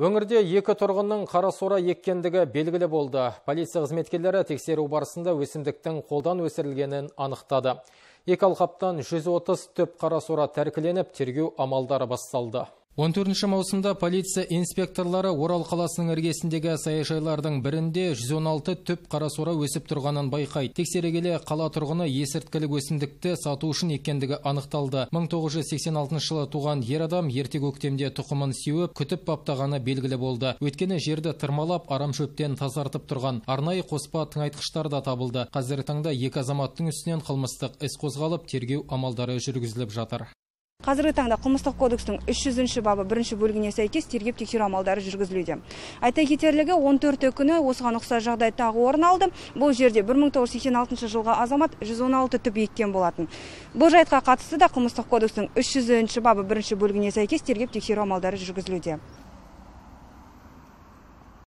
Өңірде екі тұрғынның қарасора еккендігі белгілі болды. Полиция қызметкерлері тексеру барысында өсімдіктің қолдан өсірілгенін анықтады. Екі алқаптан 130 түп қарасора тәркіленіп, тергеу амалдары басталды. 14 маусымда полиция инспекторлары Орал қаласының іргесіндегі саяжайлардың бірінде 116 түп қарасора өсіп тұрғанын байқайды. Тексере келе қала тұрғыны есірткілік өсімдікті сату үшін екендігі анықталды. 1986 жылы туған ер адам ерте көктемде тұқымын сеуіп, күтіп баптағаны белгілі болды. Өйткені жерді тырмалап, арам шөптен тазартып тұрған. Арнайы қоспа тыңайтқыштар да табылды. Қазіргі таңда екі азаматтың үстінен қылмыстық іс қозғалып, тергеу амалдары жүргізіліп жатыр. Қазіргі таңда қылмыстық кодекстің үш жүзінші бабы бірінші бөлігіне сәйкес тергеп тексеру амалдары жүргізілуде. Айта кетерлігі он төрті күні осыған ұқсас жағдай тағы орын алды. Бұл жерде бір мың тоғыз жүз сексен алтыншы жылғы азамат жүз он алты түп еккен болатын. Бұл жайтқа қатысты да қылмыстық кодекстің үш жүзінші бабы бірінші бөлігіне сәйкес тергеп тексеру амалдары жүргізілуде.